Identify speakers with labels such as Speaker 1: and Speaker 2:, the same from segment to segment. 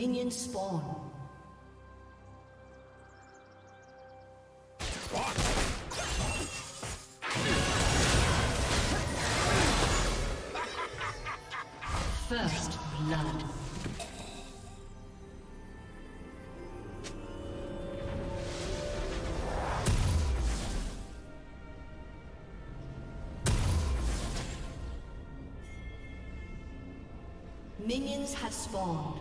Speaker 1: minions spawn. First blood. Minions have spawned.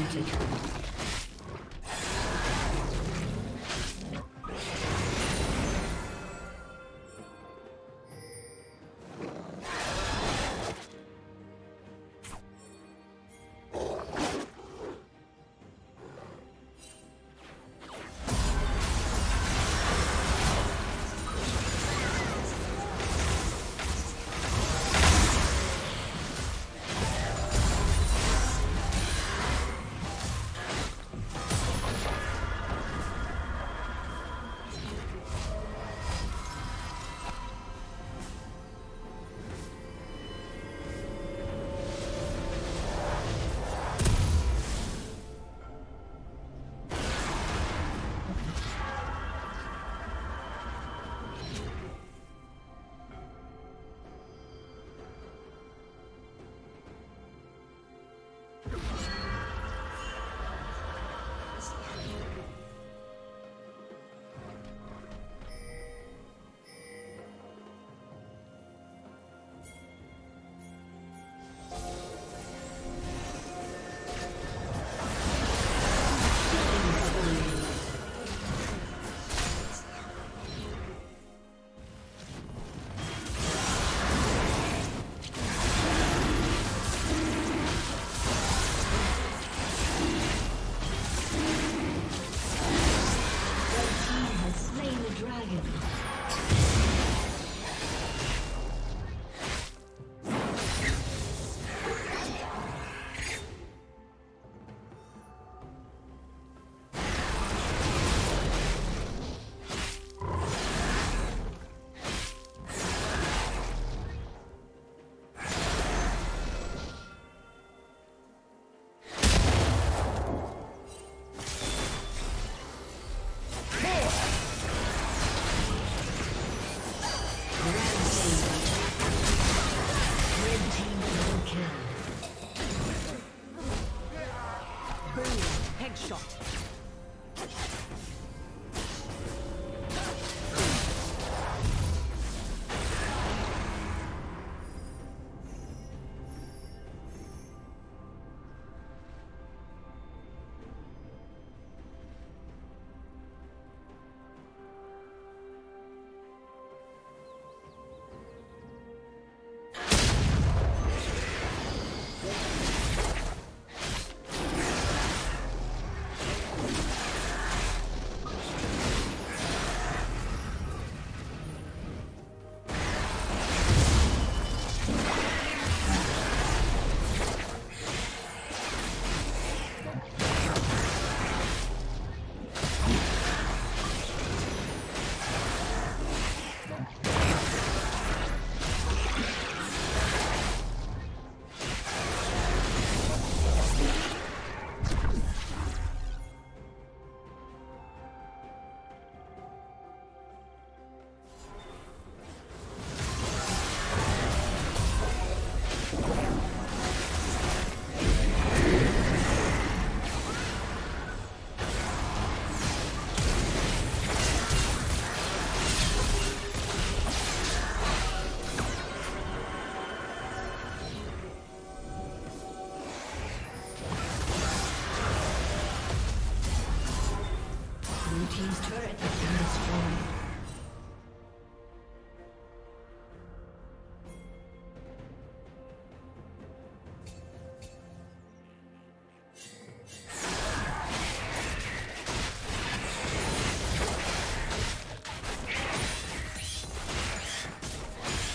Speaker 1: Executed.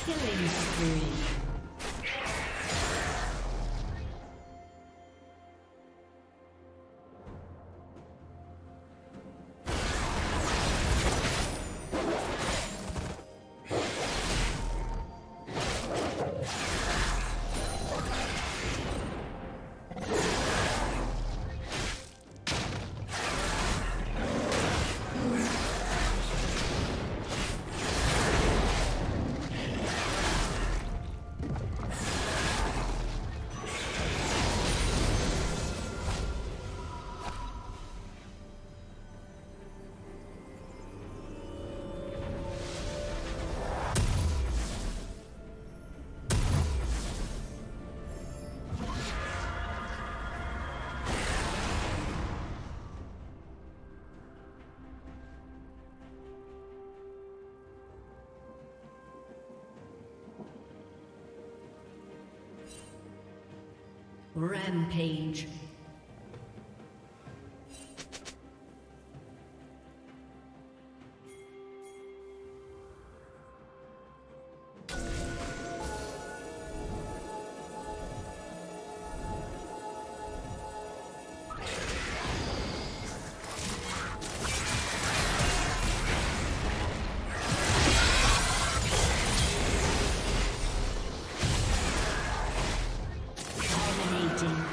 Speaker 1: Killing spree. Rampage. 嗯